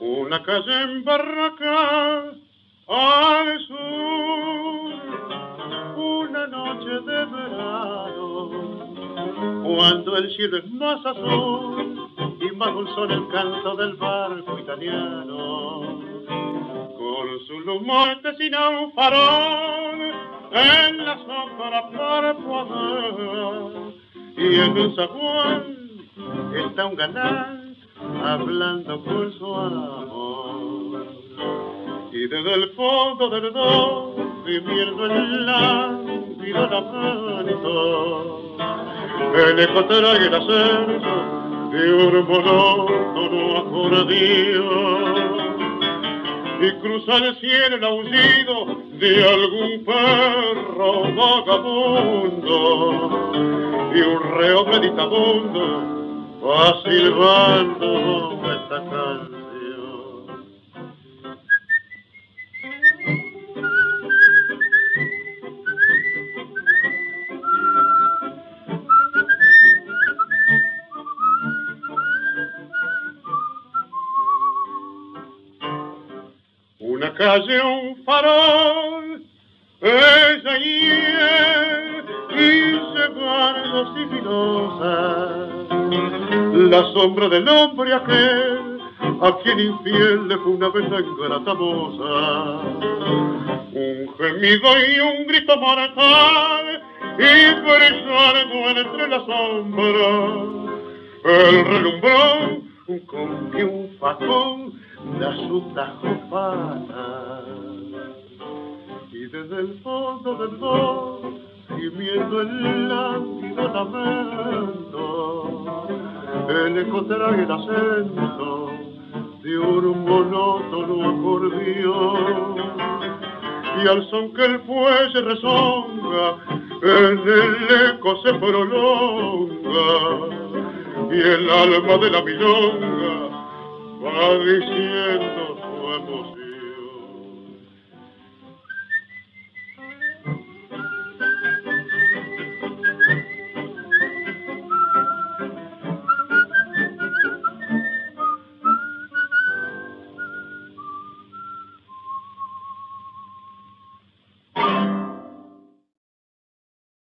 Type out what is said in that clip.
Una calle en Barraca al sur, una noche de verano, cuando el cielo es más azul y más dulzón el canto del barco italiano, con su luz mortecina un farol en la sombra parpadear y en un zaguán está un galán hablando con su amor. Y desde el fondo del dos, viviendo el lánguido lamento, el eco trae el acento de un monótono acordeón. Y cruza el cielo el aullido de algún perro vagabundo y un reo meditabundo va silbando esta canción. Una calle, un farol, ella y él, y se van sigilosas la sombra del hombre aquel a quien infiel le fue una vez la ingrata moza. Un gemido y un grito mortal y brillando entre la sombra el relumbrón con que un facón da su tajo pata y desde el fondo del dos gimiendo el lánguido lamento el eco trae el acento de un monótono acordeón. Y al son que el fuelle resonga en el eco se prolonga y el alma de la milonga va diciendo